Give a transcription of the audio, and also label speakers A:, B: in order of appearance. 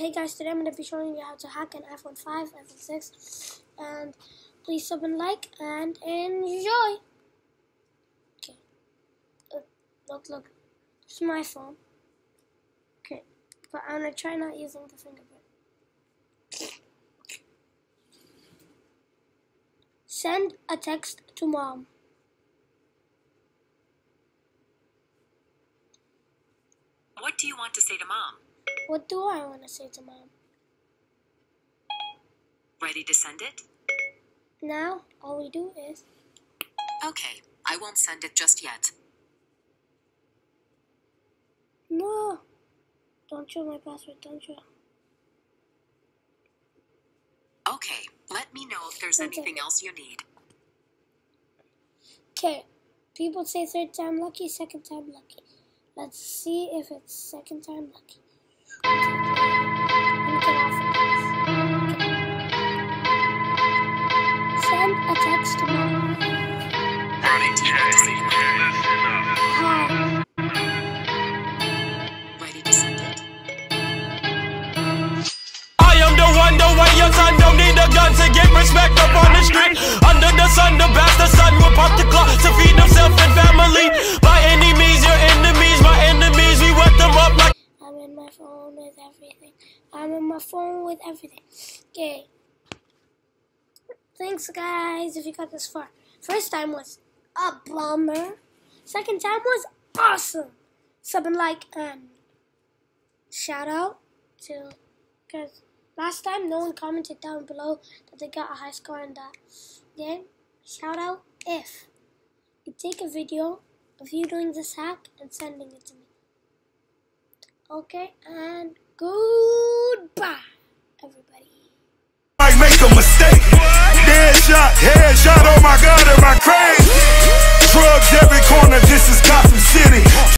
A: Hey guys, today I'm going to be showing you how to hack an iPhone 5, iPhone 6, and please sub and like and enjoy. Okay, look, look, look, it's my phone. Okay, but I'm going to try not using the fingerprint. Send a text to mom.
B: What do you want to say to mom?
A: What do I want to say to mom?
B: Ready to send it?
A: Now, all we do is
B: Okay, I won't send it just yet.
A: no. Don't show my password. Don't show.
B: Okay, let me know if there's
A: Okay.
B: anything else you need.
A: Okay. People say third time lucky, second time lucky. Let's see if it's second time lucky. Send a text to
B: it?
C: I am the one, the way your son don't need a gun to get respect up on the street. Under the sun, the bastard
A: everything. I'm on my phone with everything. Okay. Thanks, guys, if you got this far. First time was a bummer. Second time was awesome. Something like and shout out to because last time no one commented down below that they got a high score in that game. Shout out if you take a video of you doing this hack and sending it to me. Okay, and goodbye, everybody.
D: might make a mistake. Dead shot, head shot, oh my god, I